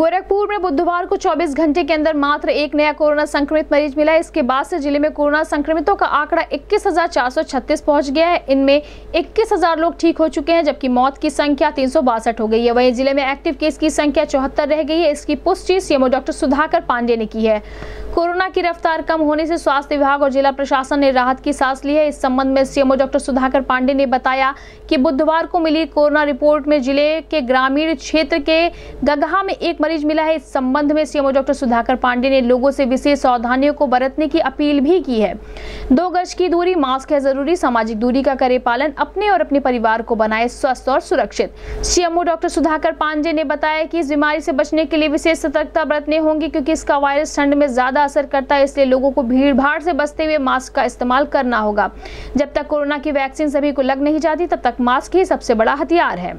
गोरखपुर में बुधवार को 24 घंटे के अंदर मात्र एक नया कोरोना संक्रमित मरीज़ मिला है। इसके बाद से ज़िले में कोरोना संक्रमितों का आंकड़ा 21,436 पहुँच गया है। इनमें 21,000 लोग ठीक हो चुके हैं जबकि मौत की संख्या तीन सौ बासठ हो गई है। वहीं ज़िले में एक्टिव केस की संख्या चौहत्तर रह गई है। इसकी पुष्टि सीएमओ डॉक्टर सुधाकर पांडे ने की है। कोरोना की रफ्तार कम होने से स्वास्थ्य विभाग और जिला प्रशासन ने राहत की सांस ली है। इस संबंध में सीएमओ डॉक्टर सुधाकर पांडे ने बताया कि बुधवार को मिली कोरोना रिपोर्ट में ज़िले के ग्रामीण क्षेत्र के गगहा में एक मरीज़ मिला है। इस संबंध में सीएमओ डॉक्टर सुधाकर पांडे ने लोगों से विशेष सावधानियों को बरतने की अपील भी की है। दो गज की दूरी, मास्क है ज़रूरी, सामाजिक दूरी का करे पालन, अपने और अपने परिवार को बनाए स्वस्थ और सुरक्षित। सीएमओ डॉक्टर सुधाकर पांडे ने बताया कि इस बीमारी से बचने के लिए विशेष सतर्कता बरतने होंगी क्योंकि इसका वायरस ठंड में ज़्यादा असर करता है, इसलिए लोगों को भीड़ भाड़ से बचते हुए मास्क का इस्तेमाल करना होगा। जब तक कोरोना की वैक्सीन सभी को लग नहीं जाती, तब तक मास्क ही सबसे बड़ा हथियार है।